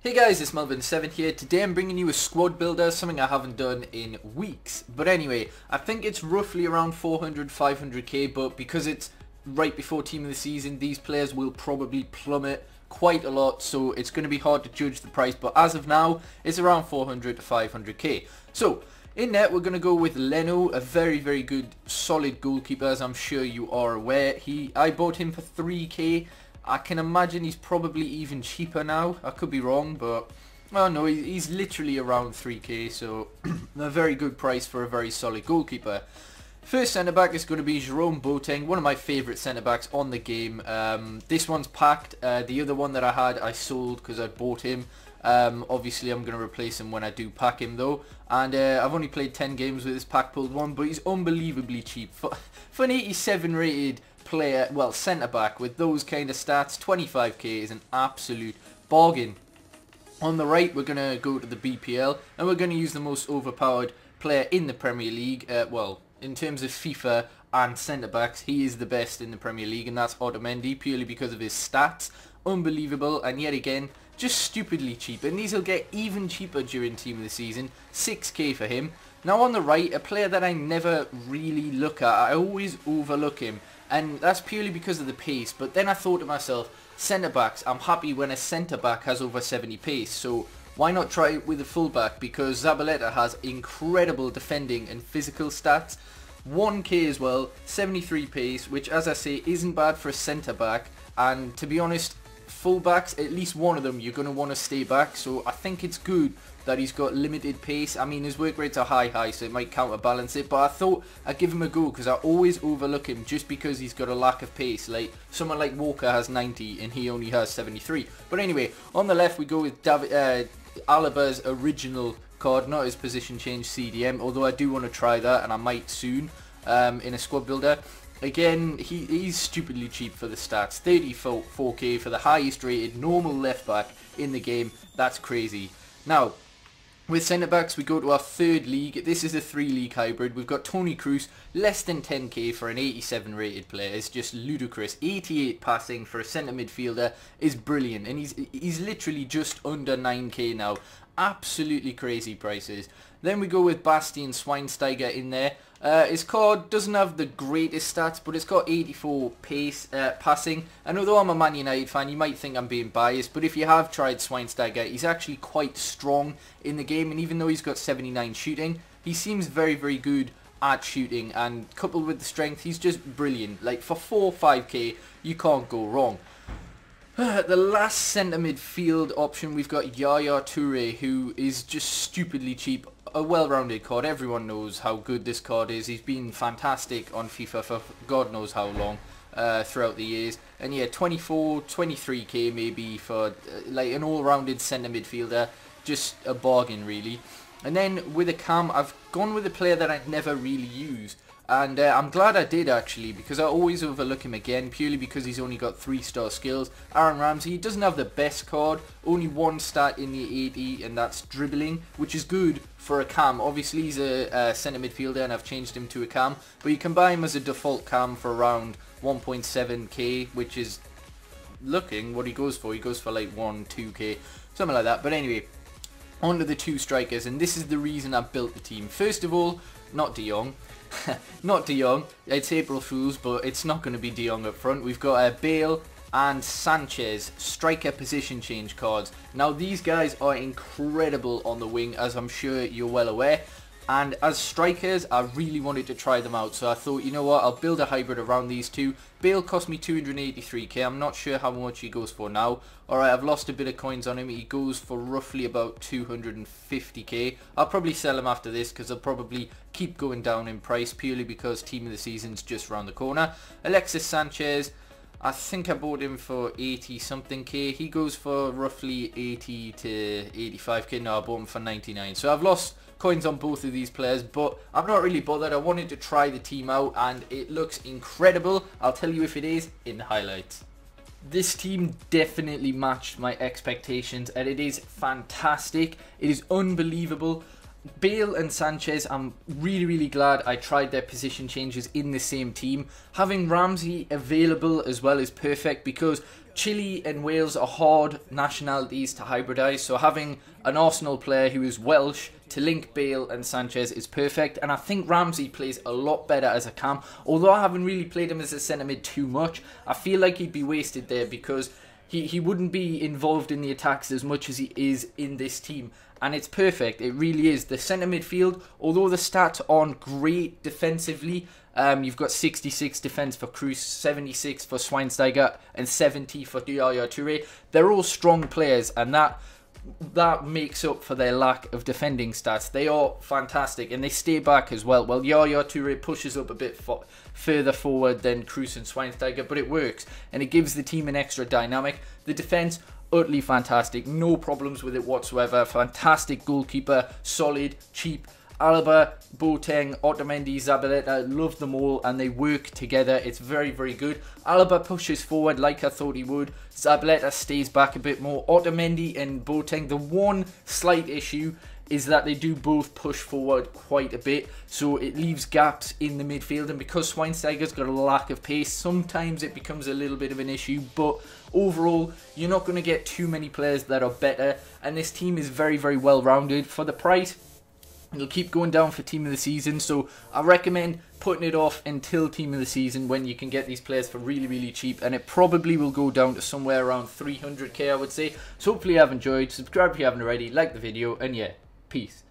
Hey guys, it's Melvin7 here. Today I'm bringing you a squad builder, something I haven't done in weeks. But anyway, I think it's roughly around 400, 500k, but because it's right before team of the season, these players will probably plummet quite a lot, so it's going to be hard to judge the price. But as of now, it's around 400 to 500k. So, in net, we're going to go with Leno, a very, very good, solid goalkeeper, as I'm sure you are aware. He, I bought him for 3k. I can imagine he's probably even cheaper now. I could be wrong, but... Well, no, he's literally around 3k, so a very good price for a very solid goalkeeper. First centre-back is going to be Jerome Boateng, one of my favourite centre-backs on the game. Um, this one's packed. Uh, the other one that I had, I sold because I bought him. Um, obviously, I'm going to replace him when I do pack him, though. And uh, I've only played 10 games with this pack pulled one, but he's unbelievably cheap. For, for an 87 rated player, well, centre-back with those kind of stats, 25k is an absolute bargain. On the right, we're going to go to the BPL, and we're going to use the most overpowered player in the Premier League. Uh, well, in terms of FIFA and centre-backs, he is the best in the Premier League, and that's Otamendi, purely because of his stats. Unbelievable, and yet again, just stupidly cheap. And these will get even cheaper during Team of the Season. 6k for him. Now on the right, a player that I never really look at. I always overlook him and that's purely because of the pace. But then I thought to myself, centre backs, I'm happy when a centre back has over 70 pace. So why not try it with a fullback? Because Zabaleta has incredible defending and physical stats. 1k as well, 73 pace, which as I say isn't bad for a centre back. And to be honest, fullbacks, at least one of them, you're going to want to stay back. So I think it's good that he's got limited pace. I mean, his work rates are high, high, so it might counterbalance it. But I thought I'd give him a go because I always overlook him just because he's got a lack of pace. Like someone like Walker has 90 and he only has 73. But anyway, on the left we go with David, uh, Alaba's original card, not his position change CDM. Although I do want to try that and I might soon um, in a squad builder. Again, he, he's stupidly cheap for the stats. 34k for the highest rated normal left back in the game. That's crazy. Now, with centre-backs, we go to our third league. This is a three-league hybrid. We've got Toni Kroos, less than 10k for an 87 rated player. It's just ludicrous. 88 passing for a centre midfielder is brilliant. And he's, he's literally just under 9k now. Absolutely crazy prices. Then we go with Bastian Schweinsteiger in there. Uh, his card doesn't have the greatest stats, but it's got 84 pace uh, passing. And although I'm a Man United fan, you might think I'm being biased, but if you have tried Schweinsteiger, he's actually quite strong in the game. And even though he's got 79 shooting, he seems very, very good at shooting. And coupled with the strength, he's just brilliant. Like for 4 5k, you can't go wrong. the last centre midfield option, we've got Yaya Toure, who is just stupidly cheap a well-rounded card. Everyone knows how good this card is. He's been fantastic on FIFA for God knows how long uh, throughout the years. And yeah, 24, 23k maybe for uh, like an all-rounded centre midfielder. Just a bargain really. And then with a cam, I've gone with a player that I'd never really used. And uh, I'm glad I did actually because I always overlook him again purely because he's only got 3 star skills. Aaron Ramsey he doesn't have the best card, only one stat in the 80 and that's dribbling which is good for a cam. Obviously he's a, a centre midfielder and I've changed him to a cam but you can buy him as a default cam for around 1.7k which is looking what he goes for. He goes for like 1, 2k, something like that. But anyway, on to the two strikers and this is the reason I built the team. First of all, not De Jong. not De Jong. It's April Fool's, but it's not going to be De Jong up front. We've got uh, Bale and Sanchez striker position change cards. Now these guys are incredible on the wing, as I'm sure you're well aware and as strikers I really wanted to try them out. So I thought you know what I'll build a hybrid around these two. Bale cost me 283k I'm not sure how much he goes for now. Alright I've lost a bit of coins on him. He goes for roughly about 250k I'll probably sell him after this because I'll probably keep going down in price purely because team of the season's just around the corner. Alexis Sanchez I think I bought him for 80 something k. He goes for roughly 80 to 85k. No, I bought him for 99. So I've lost coins on both of these players, but I'm not really bothered. I wanted to try the team out and it looks incredible. I'll tell you if it is in the highlights. This team definitely matched my expectations and it is fantastic. It is unbelievable Bale and Sanchez, I'm really, really glad I tried their position changes in the same team. Having Ramsey available as well is perfect because Chile and Wales are hard nationalities to hybridise, so having an Arsenal player who is Welsh to link Bale and Sanchez is perfect, and I think Ramsey plays a lot better as a cam. Although I haven't really played him as a centre mid too much, I feel like he'd be wasted there because he, he wouldn't be involved in the attacks as much as he is in this team. And it's perfect. It really is. The centre midfield, although the stats aren't great defensively, um, you've got 66 defence for Kroos, 76 for Schweinsteiger, and 70 for Yaya Toure. They're all strong players, and that that makes up for their lack of defending stats. They are fantastic and they stay back as well. Well, Yaya Toure pushes up a bit fo further forward than Kroos and Schweinsteiger, but it works and it gives the team an extra dynamic. The defence, utterly fantastic. No problems with it whatsoever. Fantastic goalkeeper, solid, cheap, Alaba, Boateng, Otamendi, Zabaleta, love them all and they work together. It's very, very good. Alaba pushes forward like I thought he would. Zabaleta stays back a bit more. Otamendi and Boateng, the one slight issue is that they do both push forward quite a bit, so it leaves gaps in the midfield. And because Schweinsteiger's got a lack of pace, sometimes it becomes a little bit of an issue. But overall, you're not going to get too many players that are better, and this team is very, very well rounded for the price. It'll keep going down for team of the season, so I recommend putting it off until team of the season when you can get these players for really, really cheap, and it probably will go down to somewhere around 300k, I would say. So hopefully you have enjoyed. Subscribe if you haven't already, like the video, and yeah, peace.